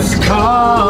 it's calling.